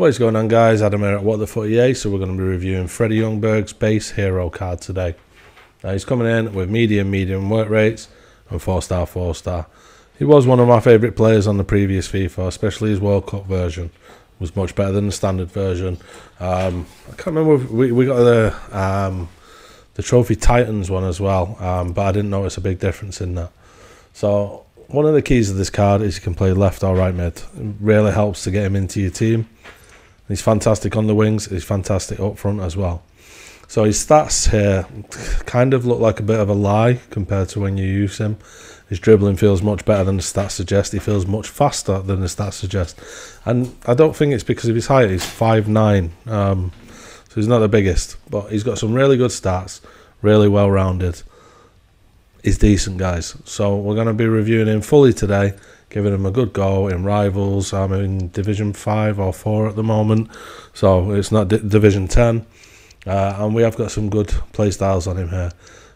What is going on guys, Adam here at What the FUT EA, so we're going to be reviewing Freddie Ljungberg's base hero card today. Now he's coming in with medium, medium work rates and 4 star, 4 star. He was one of my favourite players on the previous FIFA, especially his World Cup version. Was much better than the standard version. Um, I can't remember, we, we got the um, the Trophy Titans one as well, um, but I didn't notice a big difference in that. So one of the keys of this card is you can play left or right mid. It really helps to get him into your team. He's fantastic on the wings. He's fantastic up front as well. So his stats here kind of look like a bit of a lie compared to when you use him. His dribbling feels much better than the stats suggest. He feels much faster than the stats suggest. And I don't think it's because of his height. He's 5'9". Um, so he's not the biggest. But he's got some really good stats. Really well rounded. He's decent, guys. So we're going to be reviewing him fully today giving him a good go in rivals. I'm in Division 5 or 4 at the moment, so it's not D Division 10. Uh, and we have got some good play styles on him here.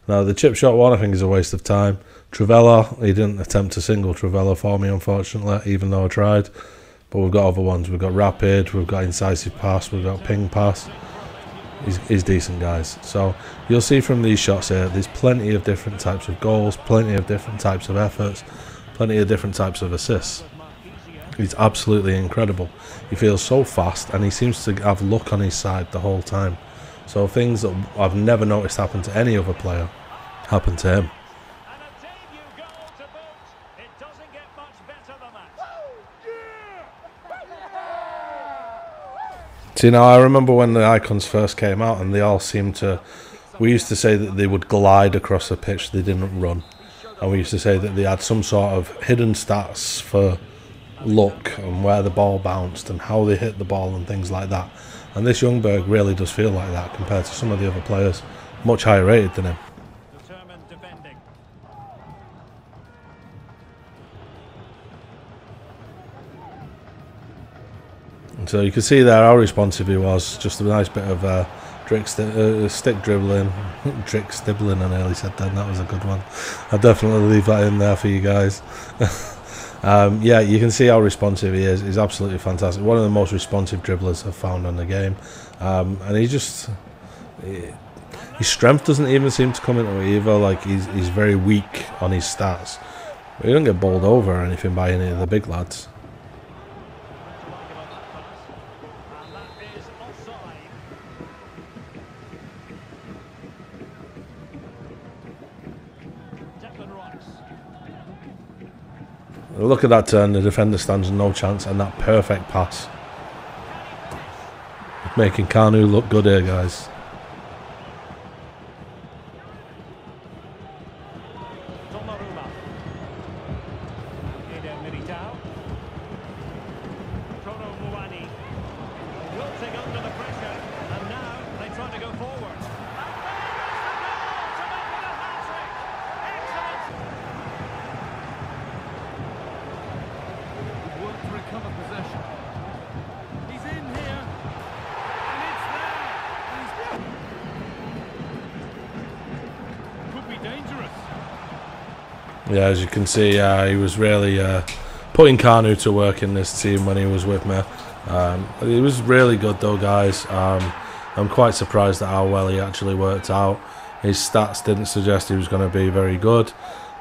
Now, the chip shot one, I think, is a waste of time. Trivela, he didn't attempt a single Trivela for me, unfortunately, even though I tried. But we've got other ones. We've got Rapid, we've got Incisive Pass, we've got Ping Pass. He's, he's decent, guys. So you'll see from these shots here, there's plenty of different types of goals, plenty of different types of efforts plenty of different types of assists. He's absolutely incredible. He feels so fast and he seems to have luck on his side the whole time. So things that I've never noticed happen to any other player happen to him. See now I remember when the icons first came out and they all seemed to we used to say that they would glide across the pitch, they didn't run and we used to say that they had some sort of hidden stats for luck and where the ball bounced and how they hit the ball and things like that. And this Ljungberg really does feel like that compared to some of the other players, much higher rated than him. so you can see there how responsive he was, just a nice bit of uh, Drake st uh, stick dribbling, Drake stibbling. I nearly said that. That was a good one. I'll definitely leave that in there for you guys. um, yeah, you can see how responsive he is. He's absolutely fantastic. One of the most responsive dribblers I've found on the game, um, and he just he, his strength doesn't even seem to come into it either. Like he's he's very weak on his stats. But he don't get bowled over or anything by any of the big lads. Look at that turn, the defender stands no chance, and that perfect pass. Making Kanu look good here, guys. Yeah, as you can see, uh, he was really uh, putting Kanu to work in this team when he was with me. Um, he was really good though, guys. Um, I'm quite surprised at how well he actually worked out. His stats didn't suggest he was going to be very good.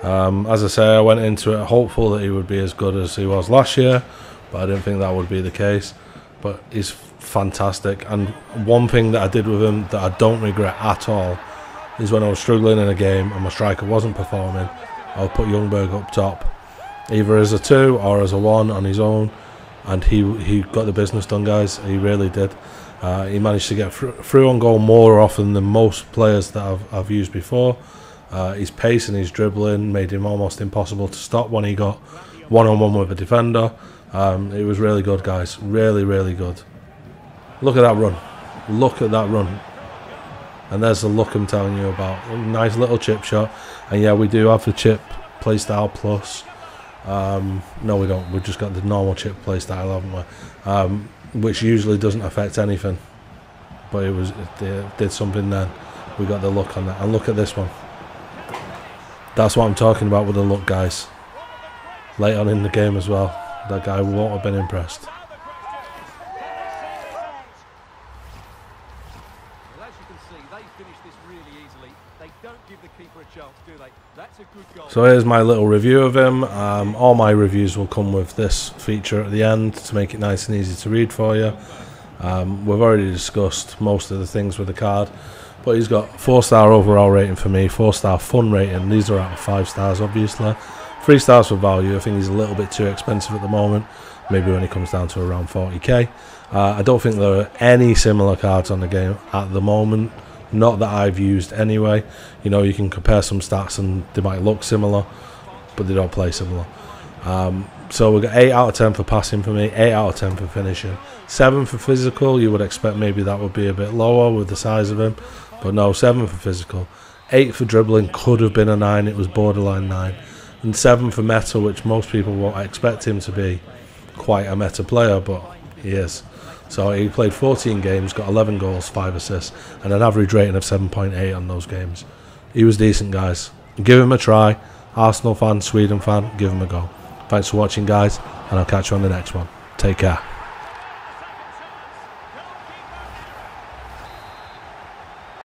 Um, as I say, I went into it hopeful that he would be as good as he was last year, but I didn't think that would be the case. But he's fantastic, and one thing that I did with him that I don't regret at all is when I was struggling in a game and my striker wasn't performing, I'll put Ljungberg up top, either as a two or as a one on his own, and he he got the business done, guys. He really did. Uh, he managed to get through on goal more often than most players that I've, I've used before. Uh, his pace and his dribbling made him almost impossible to stop when he got one on one with a defender. Um, it was really good, guys. Really, really good. Look at that run. Look at that run. And there's the look I'm telling you about. Nice little chip shot. And yeah, we do have the chip playstyle plus. Um, no, we don't. We've just got the normal chip playstyle, haven't we? Um, which usually doesn't affect anything. But it was it did something then. We got the look on that. And look at this one. That's what I'm talking about with the look, guys. Late on in the game as well. That guy won't have been impressed. So here's my little review of him. Um, all my reviews will come with this feature at the end to make it nice and easy to read for you. Um, we've already discussed most of the things with the card, but he's got four star overall rating for me, four star fun rating. These are out of five stars, obviously. Three stars for value. I think he's a little bit too expensive at the moment. Maybe when he comes down to around 40k. Uh, I don't think there are any similar cards on the game at the moment. Not that I've used anyway. You know, you can compare some stats and they might look similar, but they don't play similar. Um, so we've got 8 out of 10 for passing for me, 8 out of 10 for finishing. 7 for physical, you would expect maybe that would be a bit lower with the size of him, but no, 7 for physical. 8 for dribbling, could have been a 9, it was borderline 9. And 7 for meta, which most people won't expect him to be quite a meta player, but he is. So he played 14 games, got 11 goals, 5 assists, and an average rating of 7.8 on those games. He was decent, guys. Give him a try. Arsenal fan, Sweden fan, give him a go. Thanks for watching, guys, and I'll catch you on the next one. Take care.